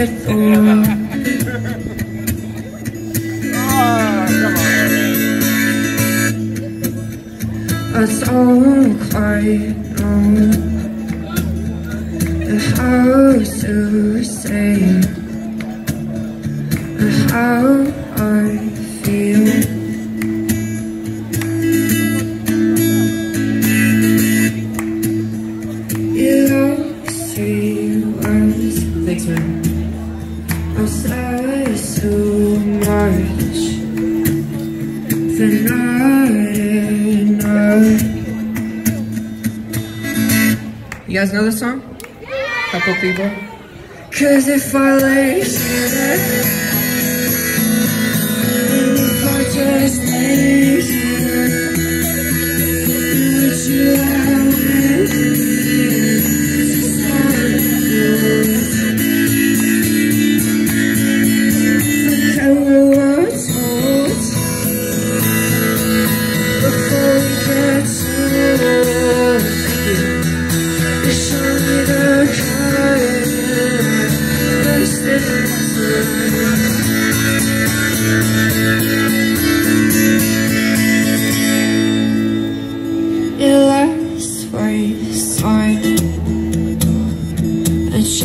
It's all quite known How to say How I You guys know this song? Couple people? Cause if I lay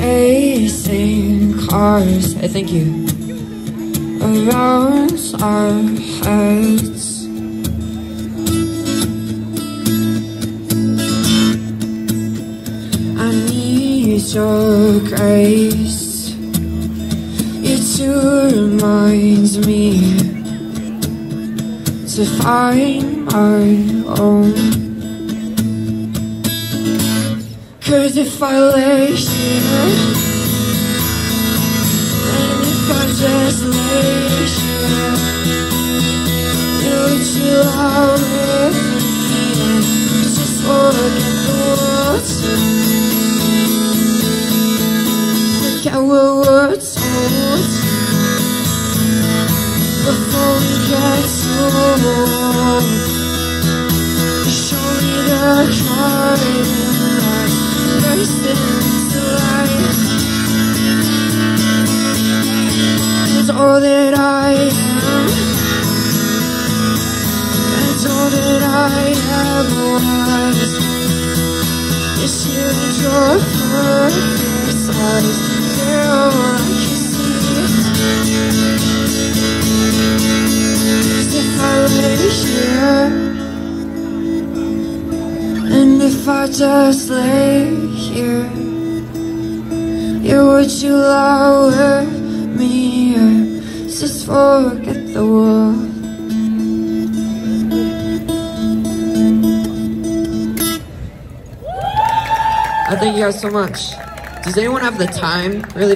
chasing cars. Hey, thank you. around our heads I need your grace. You to remind me To find my own Cause if I lay here And if I just lay here Would you out with me. Just forget the water Look at what we're told Before we get all that I am It's all that I ever was It's you and your perfect They're all I can see Cause if I lay here And if I just lay here Yeah, would you lower me or just forget the world? I thank you guys so much. Does anyone have the time? Really?